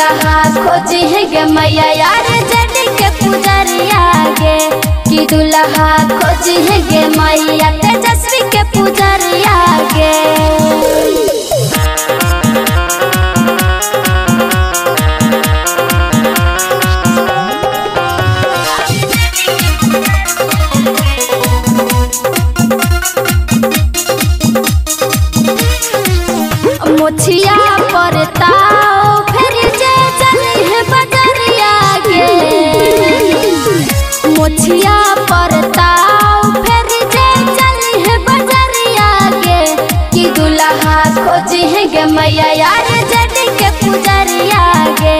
कि दुल्हा खोज है गे मैया यार गे कि दुल्हा खोज है गे मैया मोछिया पर ताव, फिर जे चली है बजरिया के कि दुल्हा खोज है गे मैया यार जड़ी के पुजरिया गे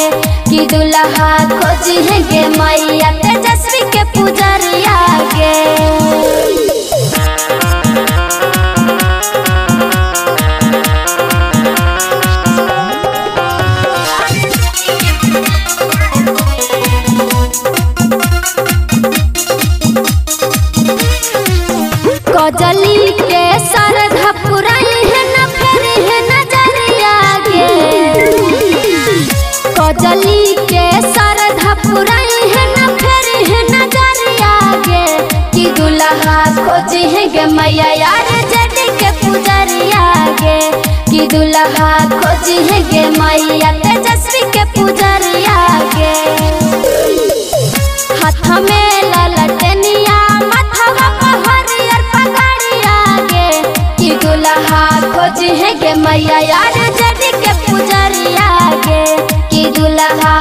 कि दुल्हा खोज है गे मैया, तेजस्वी के पुजरिया गे खोजे मैया यार, जट के पुजरिया गे कि दुल्हा खोजे मैया, तेजस्वी के पुजरिया गे हाथ में ललटनिया माथवा पर हरियर पगड़िया गे कि दुल्हा खोजे मैया यार, जट के पुजरिया गे कि दुल्हा